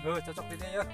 Loh, cocok ini ya.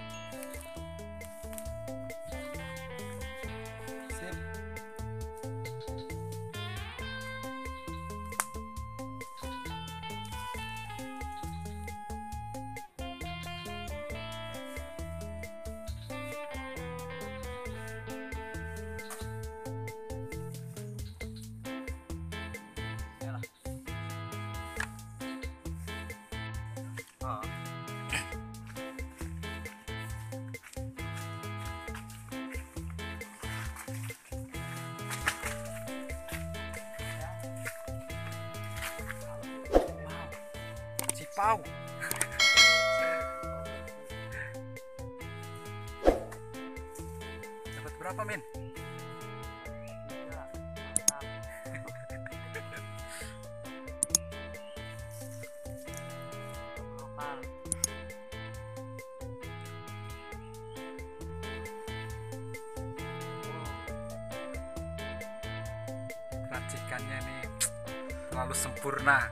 Cipau. Dapat berapa, Min? Racikannya nih terlalu sempurna.